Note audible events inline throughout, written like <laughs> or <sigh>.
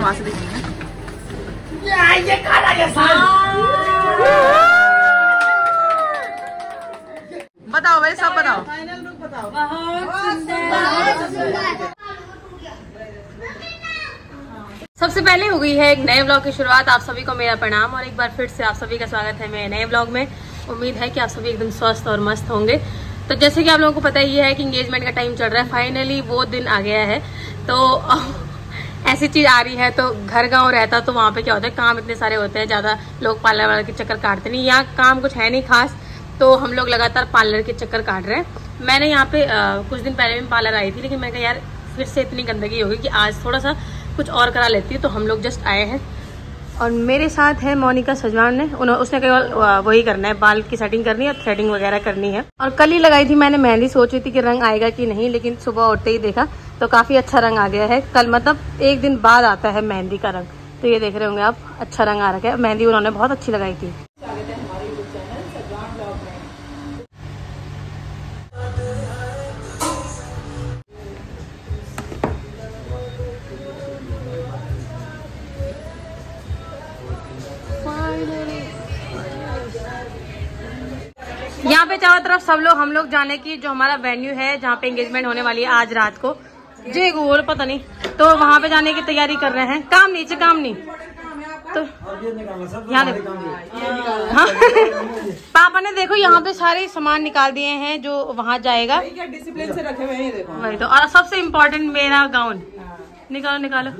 वहाँ से देखेंगे बताओ भाई सब बताओ। सबसे पहले हो गई है एक नए ब्लॉग की शुरुआत। आप सभी को मेरा प्रणाम और एक बार फिर से आप सभी का स्वागत है मेरे नए ब्लॉग में। उम्मीद है कि आप सभी एकदम स्वस्थ और मस्त होंगे। तो जैसे कि आप लोगों को पता ही है कि इंगेजमेंट का टाइम चल रहा है। फाइनली वो दिन आ गया है। तो ऐसी चीज़ आ रही है तो घर गाँव रहता तो वहाँ पे क्या होता है काम इतने सारे होते हैं ज़्यादा लोग पार्लर वाले के चक्कर काटते नहीं यहाँ काम कुछ है नहीं खास तो हम लोग लगातार पार्लर के चक्कर काट रहे हैं। मैंने यहाँ पे अ, कुछ दिन पहले भी पार्लर आई थी लेकिन मैं कहा यार फिर से इतनी गंदगी होगी कि आज थोड़ा सा कुछ और करा लेती हूँ तो हम लोग जस्ट आए हैं। और मेरे साथ है मोनिका सजवान ने उसने केवल वही करना है बाल की सेटिंग करनी है थ्रेडिंग वगैरह करनी है। और कल ही लगाई थी मैंने मेहंदी सोच रही थी कि रंग आएगा कि नहीं लेकिन सुबह उठते ही देखा तो काफ़ी अच्छा रंग आ गया है। कल मतलब एक दिन बाद आता है मेहंदी का रंग। तो ये देख रहे होंगे आप अच्छा रंग आ रखा है। मेहंदी उन्होंने बहुत अच्छी लगाई थी। यहाँ पे चारों तरफ़ सब लोग, हम लोग जाने की जो हमारा वेन्यू है, जहाँ पे एंगेजमेंट होने वाली है आज रात को। जे गोल पता नहीं। तो वहाँ पे जाने की तैयारी कर रहे हैं। काम नीचे काम नहीं। तो यहाँ देखो हाँ। <laughs> पापा ने देखो यहाँ पे सारे सामान निकाल दिए हैं जो वहाँ जाएगा। डिसिप्लिन से रखे हुए हैं देखो। वही तो और सबसे इम्पोर्टेंट मेरा गाउन निकालो निकालो।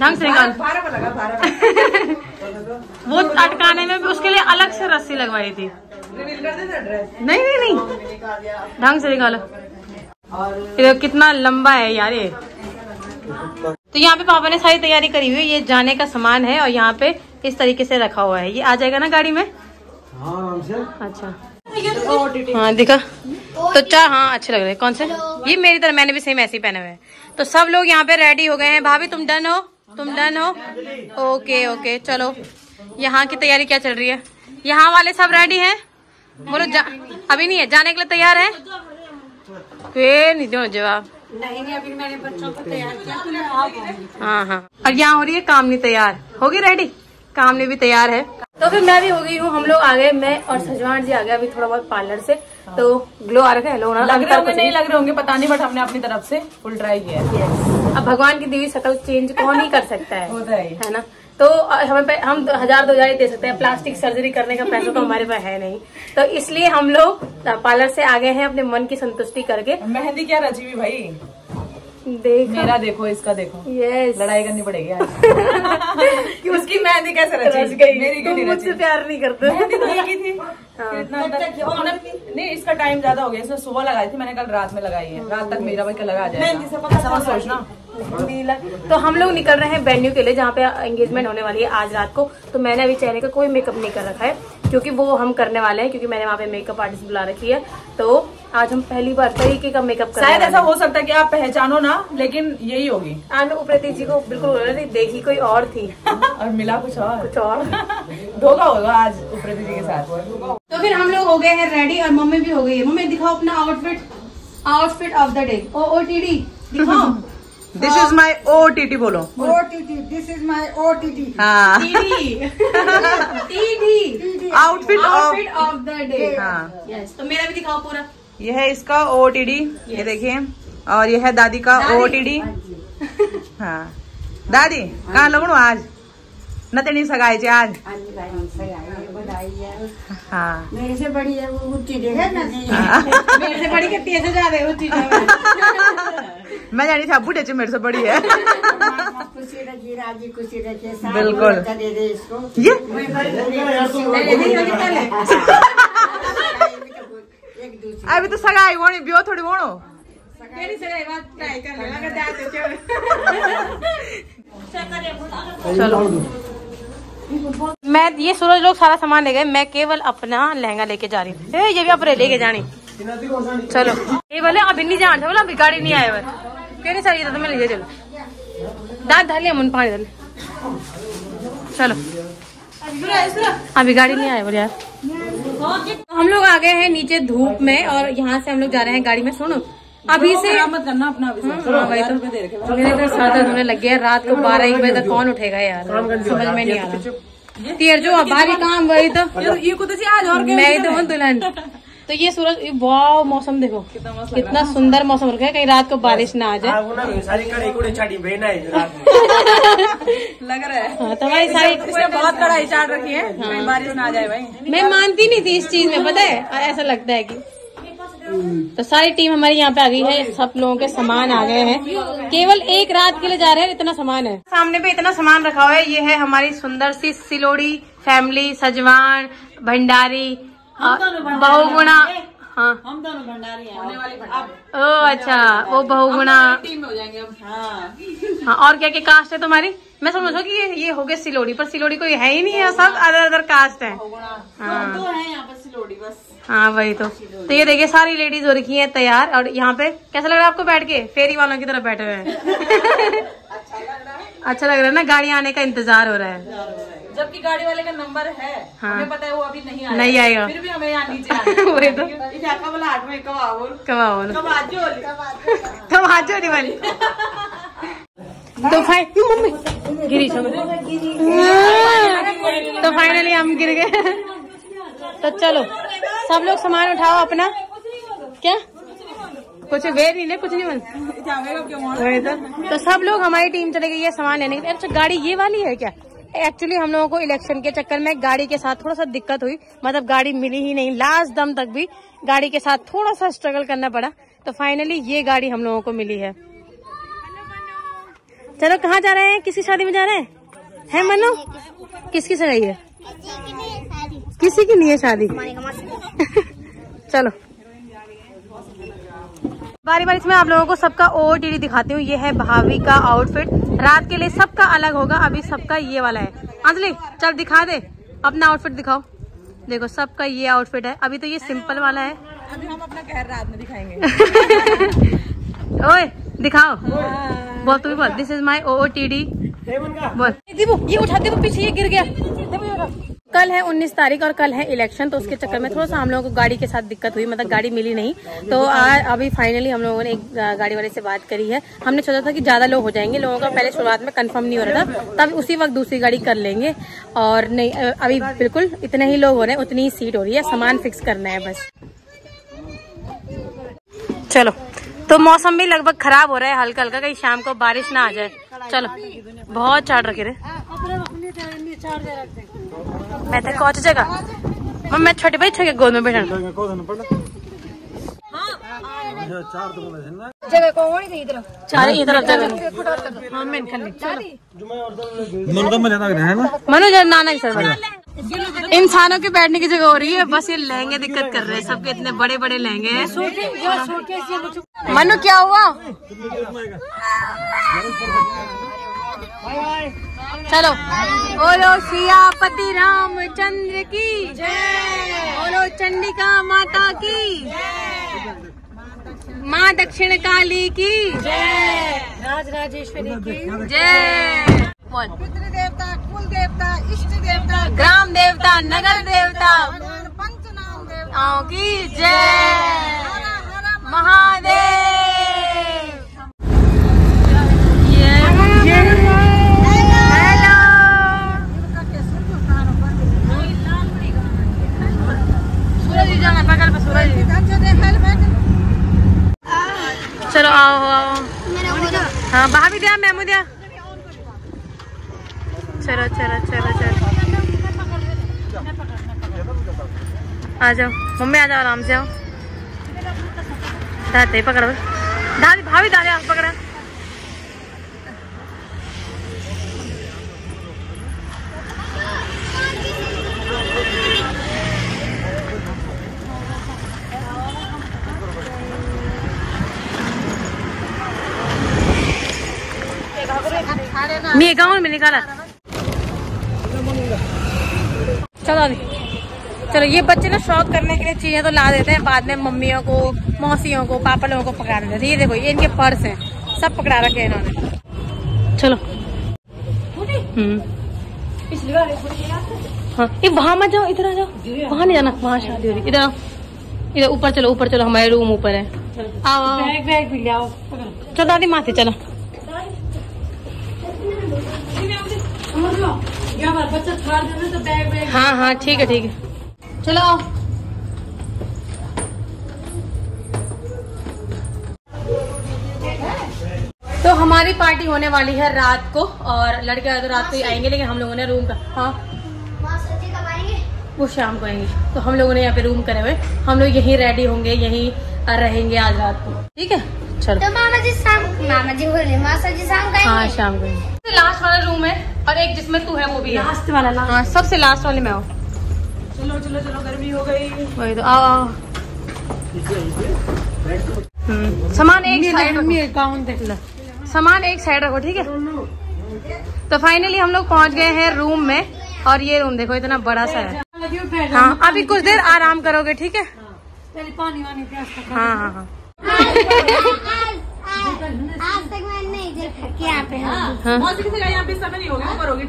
ढंग से निकालो। <laughs> वो अटकाने में भी उसके लिए अलग से रस्सी लगवाई थी। कर देना ड्रेस नहीं नहीं नहीं। ढंग से निकालो। ये देखो कितना लंबा है यार ये। तो यहाँ पे पापा ने सारी तैयारी करी हुई है ये जाने का सामान है और यहाँ पे इस तरीके से रखा हुआ है। ये आ जाएगा ना गाड़ी में? अच्छा। हाँ देखा। तो चार हाँ अच्छे लग रहे हैं। कौन से? ये मेरी तरह मैंने भी सेम ऐसे ही पहने हुए हैं। तो सब लोग यहाँ पे रेडी हो गए हैं। भाभी तुम डन हो? तुम डन हो? ओके ओके चलो। यहाँ की तैयारी क्या चल रही है? यहाँ वाले सब रेडी हैं? बोलो जा अभी नहीं है जाने के लिए तैयार है? फिर नहीं दो जवाब। हाँ हाँ। और यहाँ हो रही है कामनी तैयार। होगी रेडी कामनी भी तैयार है। तो फिर मैं भी हो गई हूँ। हम लोग आ गए मैं और सजवान जी आ गए अभी थोड़ा बहुत पार्लर से। तो ग्लो आ रखा है लो लग रहे होंगे नहीं लग रहे होंगे पता नहीं बट हमने अपनी तरफ़ से फुल ट्राई किया है। अब भगवान की दीवी शकल चेंज कौन ही कर सकता है। है ना? तो हमें हम हज़ार दो हज़ार ही दे सकते हैं। प्लास्टिक सर्जरी करने का पैसा तो हमारे पास है नहीं। तो इसलिए हम लोग पार्लर से आ गए हैं अपने मन की संतुष्टि करके। मेहंदी क्या रची हुई भाई? देख। मेरा देखो इसका देखो। यस लड़ाई करनी पड़ेगी आज। <laughs> कि उसकी मेहंदी कैसे रची? रच गई। मेरी क्यों नहीं मुझसे प्यार नहीं करते। मेहंदी तो थी। <laughs> हाँ। इतना नहीं इसका टाइम ज़्यादा हो गया। इसने सुबह लगाई थी मैंने कल रात में लगाई है। रात तक मेरा भाई कल लगा जाएगा। ऐसा सोचना। तो हम लोग निकल रहे हैं वेन्यू के लिए जहाँ पे एंगेजमेंट होने वाली है आज रात को। तो मैंने अभी चेहरे का कोई मेकअप नहीं कर रखा है क्योंकि वो हम करने वाले हैं क्योंकि मैंने वहाँ पे मेकअप आर्टिस्ट बुला रखी है। तो आज हम पहली बार तरीके का मेकअप करने शायद ऐसा हो सकता है कि आप पहचानो ना लेकिन यही होगी। उप्रेती जी को बिल्कुल बोल रही थी देखी कोई और थी। <laughs> और मिला कुछ और? कुछ और। <laughs> धोखा होगा आज उप्रेती जी के साथ। तो फिर हम लोग हो गए हैं रेडी और मम्मी भी हो गई है। मम्मी दिखाओ अपना outfit outfit of the day O O T D दिखाओ। <laughs> This is my O T T बोलो। OTT. This is my OTT. हाँ। T D T D outfit of outfit of the day हाँ। Yes तो मेरा भी दिखाओ पूरा। यह है इसका ओ टी डी ये देखिए। और यह है दादी का ओ टी डी हाँ। दादी कहाँ लगणू आज? नतनी सगायचे आज। आजी सगाई है हाँ। मेरे से बड़ी है वो ऊँची है ना मेरे से बड़ी कितनी है हो। <laughs> मैं जानी था बूढ़े मेरे से बड़ी है। बिल्कुल। बच्चा दे दे इसको ये हो अभी तो सगाई वोणी ब्यो थोड़ी वोणो चलो। मैं ये सूरज लोग सारा सामान ले गए मैं केवल अपना लहंगा लेके जा रही हूँ। ये भी आप लेके जानी? चलो। ये बोले अभी नहीं जान बोला अभी गाड़ी नहीं आए क्यों नहीं सर तो मैं ले चलो। दांत लिया मुन पानी धर चलो। अभी गाड़ी नहीं आए बोले यार। तो हम लोग आ गए हैं नीचे धूप में और यहाँ से हम लोग जा रहे हैं गाड़ी में सुनो। अभी से मत करना अपना अभी से। हाँ, वही तो मेरे इधर सर दर्द होने लग गया रात को बारह एक बजे तक कौन उठेगा यार? समझ में नहीं आ रहा। तेर जो भारी काम वही तो। ये- कुछ आज और मैं ही तो हूँ दुल्हन। <laughs> <laughs> तो ये सूरज वाह मौसम देखो। कितना सुंदर मौसम रखा है कहीं रात को बारिश ना आ जाए। सारी कड़ी कुड़ी छाटी बहना है लग रहा है। हाँ तो हमारी सारी बहुत कड़ाई चाट रखी है कहीं बारिश ना आ जाए भाई। मैं मानती नहीं थी इस चीज़ में पता है? ऐसा लगता है की तो सारी टीम हमारी यहाँ पे आ गई है सब लोगों के सामान आ गए हैं। केवल एक रात के लिए जा रहे हैं इतना सामान है। सामने पे इतना सामान रखा हुआ है ये है हमारी सुंदर सी सिलोड़ी फैमिली सजवान भंडारी। बहुगुणा हाँ हम दोनों भंडारी हैं ओ अच्छा वो बहुगुणा टीम हो जाएँगे अब हाँ। हाँ और क्या क्या कास्ट है तुम्हारी? मैं समझो कि ये ये हो गया सिलोड़ी पर सिलोड़ी कोई है ही नहीं है सब अदर अदर कास्ट है। हाँ। दो है यहाँ पर सिलोड़ी बस। हाँ वही तो। तो ये देखिए सारी लेडीज़ हो रखी हैं तैयार और यहाँ पे कैसा लग रहा है आपको बैठ के? फेरी वालों की तरह बैठे हुए हैं। <laughs> <laughs> अच्छा लग रहा है ना? गाड़ी आने का इंतज़ार हो रहा है। जबकि गाड़ी वाले का नंबर है हाँ। हमें पता है वो अभी नहीं आया। नहीं आएगा। फिर भी हमें यहाँ नीचे आना है। <laughs> वही तो। इधर कबलाहट में कबाबुल कमाओ ना कबाजोल तुम आ जाओ नहीं वाली तो मम्मी। गिरी तो फाइनली हम गिर गए। तो चलो। सब लोग सामान उठाओ अपना। क्या? कुछ वे नहीं ना कुछ नहीं बन तो। तो सब लोग हमारी टीम चले गई है सामान लेने के लिए। अच्छा गाड़ी ये वाली है क्या? एक्चुअली हम लोगों को इलेक्शन के चक्कर में गाड़ी के साथ थोड़ा सा दिक्कत हुई। मतलब गाड़ी मिली ही नहीं। लास्ट दम तक भी गाड़ी के साथ थोड़ा सा स्ट्रगल करना पड़ा। तो फाइनली ये गाड़ी हम लोगों को मिली है। चलो कहाँ जा रहे हैं? किसकी शादी में जा रहे हैं? है मनो? किसकी सगाई है? किसी की नहीं है शादी। <laughs> चलो। बारी बारी से मैं आप लोगों को सबका ओटीडी दिखाती हूँ। ये है भाभी का आउटफिट रात के लिए सबका अलग होगा अभी सबका ये वाला है। अंजलि चल दिखा दे। अपना आउटफिट दिखाओ। देखो सबका ये आउटफिट है। अभी तो ये सिंपल वाला है। अभी हम अपना कहर रात में दिखाएँगे। <laughs> ओए दिखाओ। बोल तू भी बोल। This is my O T D बोल। ये उठा दीपू पीछे ये गिर गया। कल है 19 तारीख और कल है इलेक्शन तो उसके चक्कर में थोड़ा सा हम लोगों को गाड़ी के साथ दिक्कत हुई मतलब गाड़ी मिली नहीं। तो आ, अभी फाइनली हम लोगों ने एक गाड़ी वाले से बात करी है। हमने सोचा था कि ज़्यादा लोग हो जाएँगे लोगों का पहले शुरुआत में कंफर्म नहीं हो रहा था तब उसी वक्त दूसरी गाड़ी कर लेंगे। और नहीं अभी बिल्कुल इतने ही लोग हो रहे हैं उतनी ही सीट हो रही है सामान फिक्स करना है बस। चलो तो मौसम भी लगभग खराब हो रहा है हल्का हल्का कहीं शाम को बारिश ना आ जाए। चलो बहुत चाट रखे रे। मैं तो कौच जगह। मम्मी मैं छोटे भाई छोटे गोद में बैठा चार ही तरफ़ जगह हाँ मैं खन्नी मनो जरा नाना की सर इंसानों के बैठने की जगह हो रही है। बस ये लहंगे दिक्कत कर रहे हैं सबके। इतने बड़े बड़े लहंगे हैं। मनु क्या हुआ? चलो। बोलो सियापति रामचंद्र की। बोलो चंडिका माता की। माँ दक्षिण काली की। राज राजेश्वरी की जय पितृ देवता कुल देवता इष्ट देवता ग्राम देवता, नगर देवता पंच नाम देवता। आओ की जय। महादेव हेलो सूरज जी जाना बगल में सूरज जी चलो आओ आओ हाँ बाहर भी दिया मैमू दिया। चलो चलो चलो चलो। आ जाओ मम्मी आ जाओ आराम से आओ। दाते पकड़ो। दादी भाभी दादी आप पकड़ा। मैं गाँव में निकाला चलो अभी। चलो ये बच्चे ना शौक करने के लिए चीज़ें तो ला देते हैं बाद में मम्मियों को मौसियों को पापा लोगों को पकड़ा देते हैं। ये देखो ये इनके पर्स हैं। सब पकड़ा रखे हैं इन्होंने। चलो। हम्म। हाँ ये वहाँ मत जाओ इधर आ जाओ। वहाँ नहीं जाना वहाँ शादी हो रही इधर इधर ऊपर चलो ऊपर चलो हमारे रूम ऊपर है। आओ आओ। बैग बैग भी ले आओ। चलो दादी माथे चलो। तो बैग हाँ हाँ ठीक है ठीक है। चलो तो हमारी पार्टी होने वाली है रात को, और लड़के वाले तो रात को ही आएँगे, लेकिन हम लोगों ने रूम का हाँ। वो शाम को आएँगे। तो हम लोगों ने यहाँ पे रूम करे हुए। हम लोग यहीं रेडी होंगे, यहीं रहेंगे आज रात को। ठीक है? चलो। तो मामा जी शाम मामा जी बोले मासा जी शाम का हाँ शाम को लास्ट वाला रूम है और एक जिसमें तू है वो भी है। लास्ट वाला लास्ट हाँ सबसे लास्ट वाले में आओ। चलो चलो चलो गर्मी हो गई। वही तो आओ आओ। हम्म, सामान एक साइड रखो। देख लो। सामान एक साइड रखो ठीक है? तो फाइनली हम लोग पहुँच गए हैं रूम में और ये रूम देखो इतना बड़ा सा है। हाँ अभी कुछ देर आराम करोगे ठीक है? पहले पानी वानी हाँ हाँ हाँ।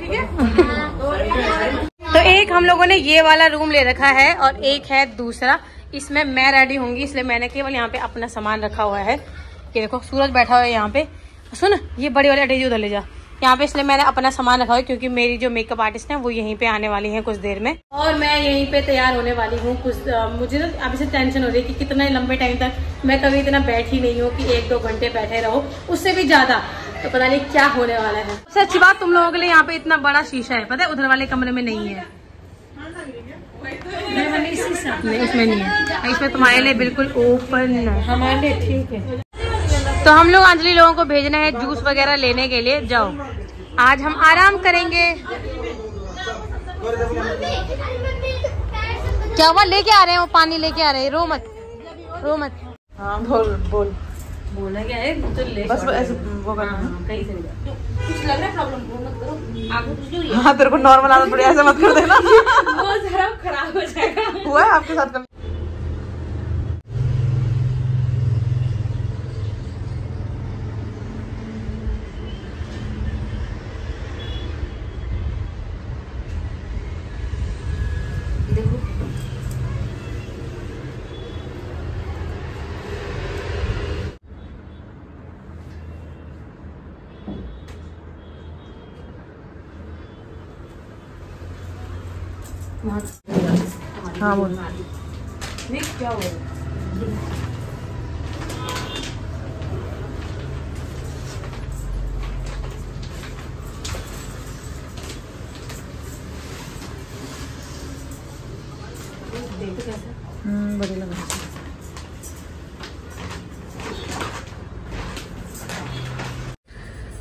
है। तो एक हम लोगों ने ये वाला रूम ले रखा है और एक है दूसरा। इसमें मैं रेडी होंगी, इसलिए मैंने केवल यहाँ पे अपना सामान रखा हुआ है। ये देखो, सूरज बैठा हुआ है यहाँ पे। सुन, ये बड़ी वाले अटेजी उधर ले जा। यहाँ पे इसलिए मैंने अपना सामान रखा हुआ है क्योंकि मेरी जो मेकअप आर्टिस्ट है वो यहीं पे आने वाली है कुछ देर में। और मैं यहीं पे तैयार होने वाली हूँ कुछ अ, मुझे ना अभी से टेंशन हो रही है कि कितने लंबे टाइम तक मैं कभी इतना बैठी नहीं हूँ कि एक दो घंटे बैठे रहो। उससे भी ज़्यादा तो पता नहीं क्या होने वाला है। सबसे अच्छी बात तुम लोगों के लिए यहाँ पे इतना बड़ा शीशा है पता है? उधर वाले कमरे में नहीं है। नहीं इसमें नहीं है। इसमें तुम्हारे लिए बिल्कुल ओपन है। हमारे लिए ठीक है। तो हम लोग अंजलि लोगों को भेजना है जूस वगैरह लेने के लिए। जाओ। आज हम आराम करेंगे। क्या हुआ? लेके आ रहे हैं वो पानी लेके आ रहे हैं। रो मत। रो मत। हाँ बोल बोल। बोला क्या है? तो ले बस ऐसे वो करना। है कहीं से कुछ लग रहा है प्रॉब्लम वो मत करो। आपको कुछ नहीं हाँ तेरे को नॉर्मल आदत पड़ी ऐसे मत कर देना। <laughs> वो जरा खराब हो जाएगा। हुआ है आपके साथ कभी? हाँ बोल। क्या रहा हम्म, बढ़िया लग। रहा है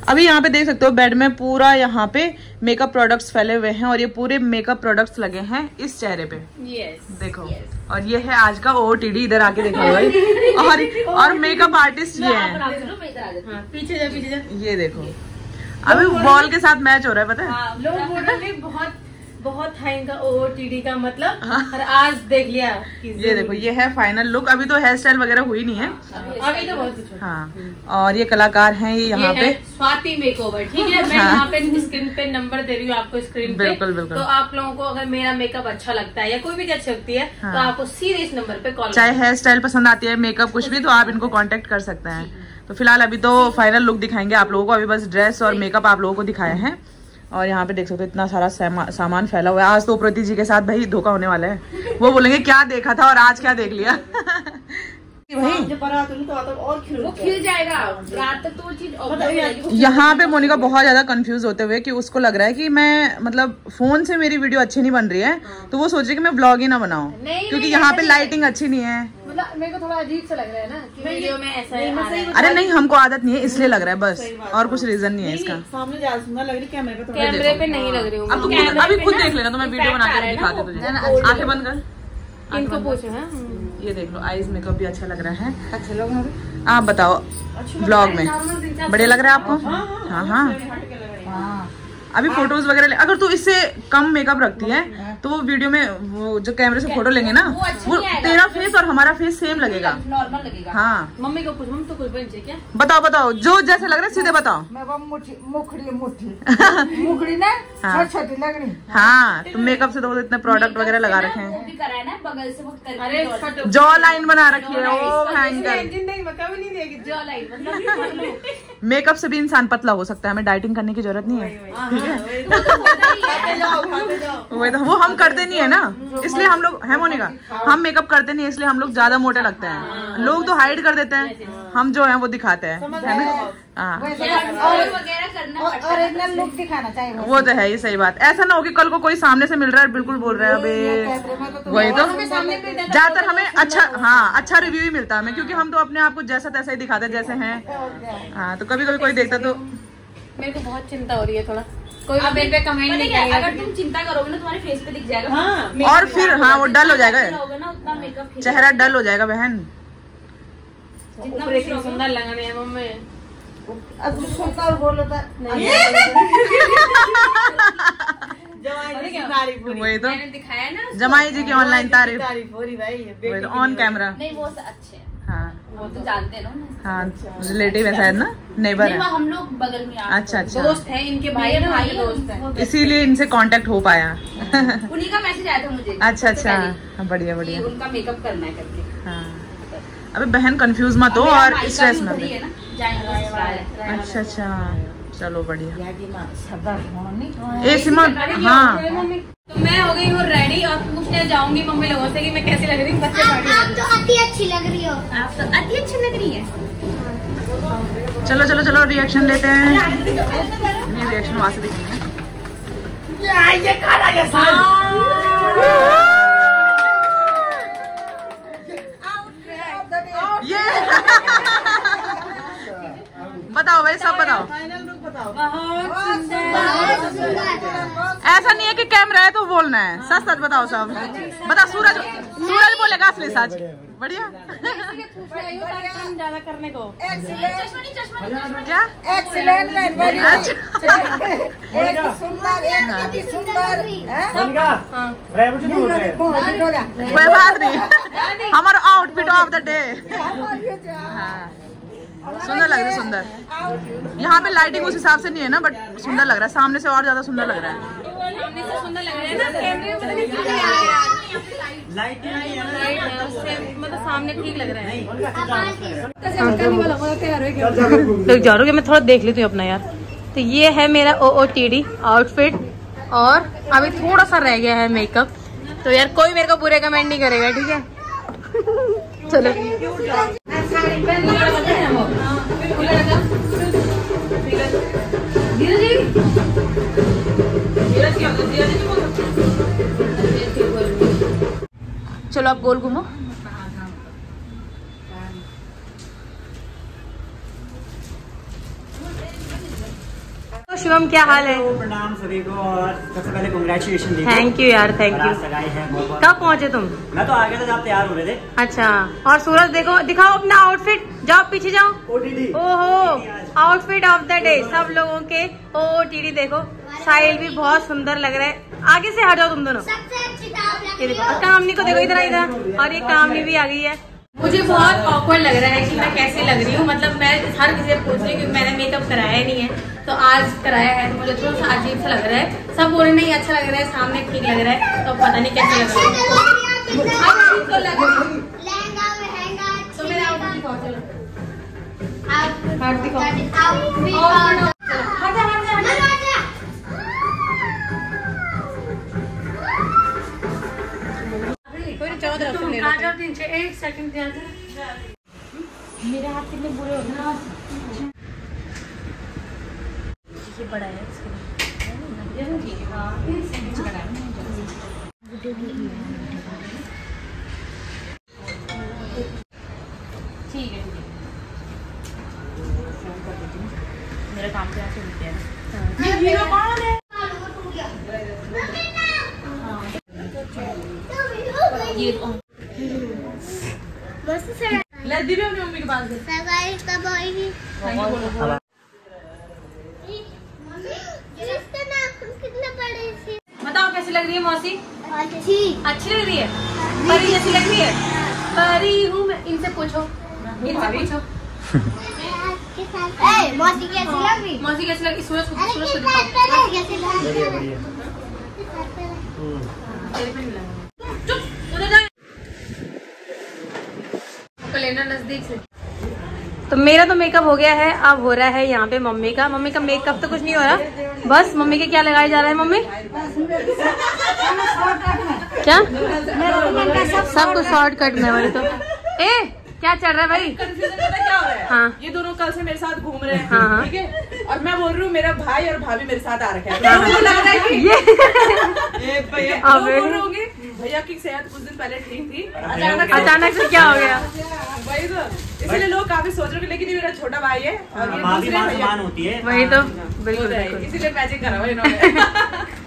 अभी यहाँ पे देख सकते हो बेड में पूरा यहाँ पे मेकअप प्रोडक्ट्स फैले हुए हैं और ये पूरे मेकअप प्रोडक्ट्स लगे हैं इस चेहरे पे। यस देखो। और ये है आज का ओ टी डी इधर आके देखो भाई। और और मेकअप आर्टिस्ट ये हैं। हाँ। पीछे जा पीछे जा। ये देखो। अभी बॉल के साथ मैच हो रहा है पता है? हाँ, बहुत बहुत था ओटीडी का मतलब और आज देख लिया ये देखो ये है फाइनल लुक अभी तो हेयर स्टाइल वगैरह हुई नहीं है। अभी तो बहुत कुछ हाँ और ये कलाकार हैं ये यहाँ पे। है स्वाति मेकओवर ठीक है? मैं हाँ। यहाँ पे स्क्रीन पे नंबर दे रही हूँ आपको स्क्रीन पे। बिल्कुल, बिल्कुल। तो आप लोगों को अगर मेरा मेकअप अच्छा लगता है या कोई भी चीज़ अच्छी लगती है हाँ। तो आपको सीधे इस नंबर पे कॉल चाहे हेयर स्टाइल पसंद आती है मेकअप कुछ भी तो आप इनको कॉन्टेक्ट कर सकते हैं। तो फ़िलहाल अभी तो फाइनल लुक दिखाएँगे आप लोगों को। अभी बस ड्रेस और मेकअप आप लोगों को दिखाए हैं। और यहाँ पे देख सकते हो इतना सारा सामा- सामान फैला हुआ है। आज तो प्रति जी के साथ भाई धोखा होने वाला है। वो बोलेंगे क्या देखा था और आज क्या देख लिया? <laughs> तो आता और खिल वो खिल जाएगा। रात तक तो हो यहाँ पे मोनिका बहुत ज़्यादा कंफ्यूज होते हुए कि उसको लग रहा है कि मैं मतलब फ़ोन से मेरी वीडियो अच्छी नहीं बन रही है तो वो सोचे कि मैं ब्लॉग ही ना बनाऊँ। क्योंकि यहाँ पे लाइटिंग अच्छी नहीं है। मेरे को थोड़ा अजीब सा लग रहा है ना कि वीडियो में ऐसा है रहा है। अरे नहीं हमको आदत नहीं है इसलिए लग रहा है बस और कुछ रीजन नहीं है इसका। सामने ज़्यादा सुंदर लग रही कैमरे पे कैमरे पे नहीं लग रही हूँ। अब तू खुद- अभी खुद देख लेना तो मैं वीडियो बना के रहा है तुझे। आँखें बंद कर। इनको पूछो हाँ। ये देख लो आईज मेकअप भी अच्छा लग रहा है। अच्छा लग रहा है। आप बताओ ब्लॉग में। बढ़िया लग रहा है आपको? हाँ। हाँ। अभी फ़ोटोज़ वगैरह ले अगर तू इससे कम मेकअप रखती है। तो वो वीडियो में वो जो कैमरे से फ़ोटो लेंगे ना वो तेरा फेस और हमारा फेस सेम लगेगा। नॉर्मल लगेगा। हाँ। मम्मी को मम्मी तो कुछ बन क्या? बताओ बताओ जो जैसे लग रहा है सीधे बताओ। मैं मुखड़ी मुट्ठी <laughs> मुखड़ी ना हाँ। छोटी छोटी लगनी। हाँ तो मेकअप से तो वो इतने प्रोडक्ट वगैरह लगा रखे वो हैं भी कराया ना बगल से वो करके अरे जोड़- इसका जॉ लाइन बना रखी है ओ हैंगर <laughs> मेकअप से भी इंसान पतला हो सकता है हमें डाइटिंग करने की ज़रूरत नहीं है। वही तो वो हम करते नहीं है ना। इसलिए हम लोग है मोनिका? हम मेकअप करते नहीं है इसलिए हम लोग ज़्यादा मोटे लगते हैं। लोग तो हाइड कर देते हैं। हम जो है वो दिखाते हैं। है। ना हाँ और वगैरह करना पड़ता है ओरिजिनल लुक दिखाना चाहिए वो। तो है ही सही बात। ऐसा ना हो कि कल को कोई सामने से मिल रहा है बिल्कुल बोल रहा है अबे वही तो। ज़्यादातर हमें अच्छा हाँ अच्छा रिव्यू ही मिलता है हमें क्योंकि हम तो अपने आप को जैसा तैसा ही दिखाते जैसे हैं। हाँ तो कभी कभी कोई देखता तो मेरे को बहुत चिंता हो रही है थोड़ा। कोई अब मेरे पे कमेंट नहीं करेगा। अगर तुम चिंता करोगे ना तुम्हारे फेस पे दिख जाएगा। और फिर हाँ वो डल हो जाएगा। जितना ना उतना मेकअप चेहरा डल हो जाएगा बहन। जितना सुंदर लगाने हैं मम्मी। अब तू सुंदर बोलो तो वही तो। दिखाया ना जमाई जी की ऑनलाइन तारीफ़। तारीफ़ हो रही भाई तो ऑन कैमरा नहीं वो तो अच्छे हाँ। वो तो जानते हो ना हाँ रिलेटिव है शायद ना नेबर है। हम लोग बगल में अच्छा अच्छा। दोस्त है इनके भाई है ना भाई दोस्त है। इसीलिए इनसे कांटेक्ट हो पाया। <laughs> उन्हीं का मैसेज आया था मुझे। अच्छा अच्छा। हाँ, बढ़िया बढ़िया। उनका मेकअप करना है करके। हाँ। अबे बहन कंफ्यूज मत हो और स्ट्रेस मत अच्छा अच्छा। चलो बढ़िया। ए सिमा हाँ। तो मैं हो गई हूँ रेडी और पूछने जाऊँगी मम्मी लोगों से कि मैं कैसी लग रही हूँ बच्चे आप, पार्टी आप तो अति अच्छी लग रही हो। आप तो अति अच्छी लग रही है। चलो चलो चलो रिएक्शन लेते हैं। ये रिएक्शन वहाँ से दिखेंगे। बताओ भाई सब बताओ। ऐसा नहीं है कि कैमरा है तो बोलना है। सच सच बताओ सब। बता सूरज सूरज बोलेगा असली सच। बढ़िया। ज़्यादा करने को क्या एक्सीलेंट बड़ी अच्छा। हैं? हैं। नहीं। हमारा आउटफिट ऑफ़ द डे हाँ। सुंदर लग रहा है सुंदर। यहाँ पे लाइटिंग उस हिसाब से नहीं है ना बट सुंदर लग रहा है। सामने से और ज़्यादा सुंदर लग रहा है। सामने लग रहे हैं ना कैमरे में पता नहीं क्या है। है ना। लाइट है उससे मतलब सामने ठीक लग रहा है। जा रहे मैं थोड़ा देख लेती हूँ अपना यार। तो ये है मेरा O O T D outfit और अभी थोड़ा सा रह गया है मेकअप तो यार कोई मेरे को बुरे कमेंट नहीं करेगा ठीक है? चलो। चलो आप गोल घूमो। शिवम क्या हाल है? तो प्रणाम सभी को और सबसे पहले कॉन्ग्रेचुलेशन थैंक यू यार थैंक यू कब पहुँचे तुम? मैं तो आ गया था जब तैयार हो रहे थे। अच्छा और सूरज देखो दिखाओ अपना आउटफिट जाओ पीछे जाओ। ओटीडी ओहो आउटफिट ऑफ़ द डे सब लोगों के ओ टीडी देखो। साहिल भी बहुत सुंदर लग रहा है। आगे से हट जाओ तुम दोनों। सबसे अच्छी ये देखो कामनी को देखो इधर इधर। और ये कामनी भी आ गई है। मुझे बहुत ऑकवर्ड लग रहा है कि मैं कैसे लग रही हूँ। मतलब मैं हर किसी से पूछ रही हूँ क्योंकि मैंने मेकअप कराया नहीं है। तो आज कराया है तो मुझे थोड़ा सा अजीब सा लग रहा है। सब बोल रहे नहीं अच्छा लग रहा है सामने ठीक लग रहा है। तो पता नहीं कैसे लग रहा है। तो लग रहा है। तो मेरा आउटफिट दिखाओ चलो। आउटफिट दिखाओ। हाथ कितने बुरे हो गए ना ये बड़ा है ठीक है हाँ ठीक है मेरा काम तो यहाँ से गया ये बस सर लद्दी भी अपनी मम्मी के पास है सगाई कब आएगी थैंक यू बोलो मम्मी किसका नाम लग रही है मौसी अच्छी अच्छी लग रही है। परी जैसी लग रही है? परी हूँ मैं। इनसे पूछो। इनसे पूछो। <laughs> मौसी कैसी लग रही? मौसी कैसी लगी सूरज को सूरज को किस बात दिखाओ उधर जा। लेना नज़दीक से। तो मेरा तो मेकअप हो गया है अब हो रहा है यहाँ पे मम्मी का। मम्मी का मेकअप तो कुछ नहीं हो रहा। बस मम्मी के क्या लगाया जा रहा है मम्मी? <laughs> क्या? सब कुछ शॉर्ट कट में वही तो। ए क्या चल रहा है भाई? क्या हो रहा है? हाँ। ये दोनों कल से मेरे साथ घूम रहे हैं। हाँ, हाँ। ठीक है? और मैं बोल रही हूँ मेरा भाई और भाभी मेरे साथ आ रखे हैं। तो लग रहा है कि ये। ये भैया अब लोग बोल रहे होंगे भैया की सेहत कुछ दिन पहले ठीक थी अचानक से- अचानक से क्या हो गया? वही तो। इसलिए लोग काफ़ी सोच रहे हैं लेकिन मेरा छोटा भाई है और ये दूसरे भैया होती है। वही तो बिल्कुल तो बिल्कुल। इसीलिए मैजिक करा हुआ इन्होंने। <laughs>